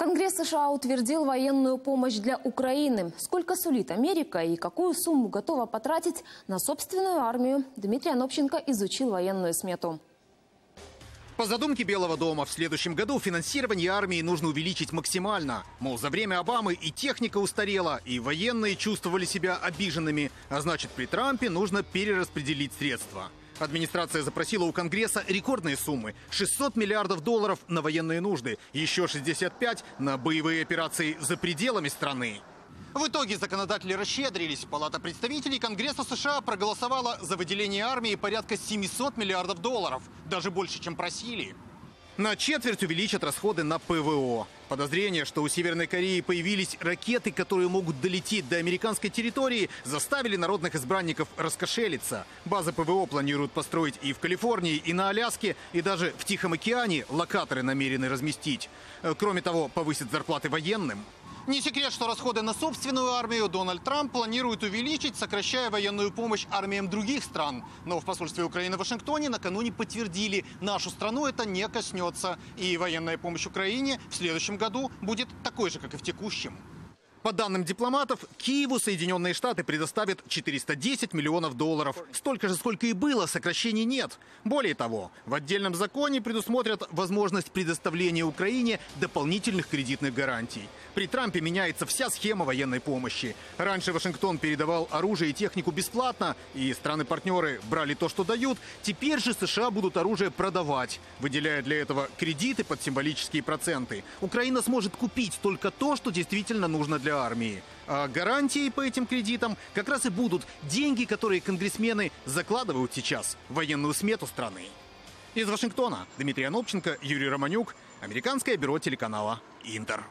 Конгресс США утвердил военную помощь для Украины. Сколько сулит Америка и какую сумму готова потратить на собственную армию, Дмитрий Анопченко изучил военную смету. По задумке Белого дома, в следующем году финансирование армии нужно увеличить максимально. Мол, за время Обамы и техника устарела, и военные чувствовали себя обиженными, а значит при Трампе нужно перераспределить средства. Администрация запросила у Конгресса рекордные суммы. 600 миллиардов долларов на военные нужды, еще 65 на боевые операции за пределами страны. В итоге законодатели расщедрились. Палата представителей Конгресса США проголосовала за выделение армии порядка 700 миллиардов долларов. Даже больше, чем просили. На четверть увеличат расходы на ПВО. Подозрение, что у Северной Кореи появились ракеты, которые могут долететь до американской территории, заставили народных избранников раскошелиться. Базы ПВО планируют построить и в Калифорнии, и на Аляске, и даже в Тихом океане локаторы намерены разместить. Э, Кроме того, повысят зарплаты военным. Не секрет, что расходы на собственную армию Дональд Трамп планирует увеличить, сокращая военную помощь армиям других стран. Но в посольстве Украины в Вашингтоне накануне подтвердили, нашу страну это не коснется. И военная помощь Украине в следующем году будет такой же, как и в текущем. По данным дипломатов, Киеву Соединенные Штаты предоставят 410 миллионов долларов. Столько же, сколько и было, сокращений нет. Более того, в отдельном законе предусмотрят возможность предоставления Украине дополнительных кредитных гарантий. При Трампе меняется вся схема военной помощи. Раньше Вашингтон передавал оружие и технику бесплатно, и страны-партнеры брали то, что дают. Теперь же США будут оружие продавать, выделяя для этого кредиты под символические проценты. Украина сможет купить только то, что действительно нужно для армии. А гарантией по этим кредитам как раз и будут деньги, которые конгрессмены закладывают сейчас в военную смету страны. Из Вашингтона Дмитрий Анопченко, Юрий Романюк, Американское бюро телеканала «Интер».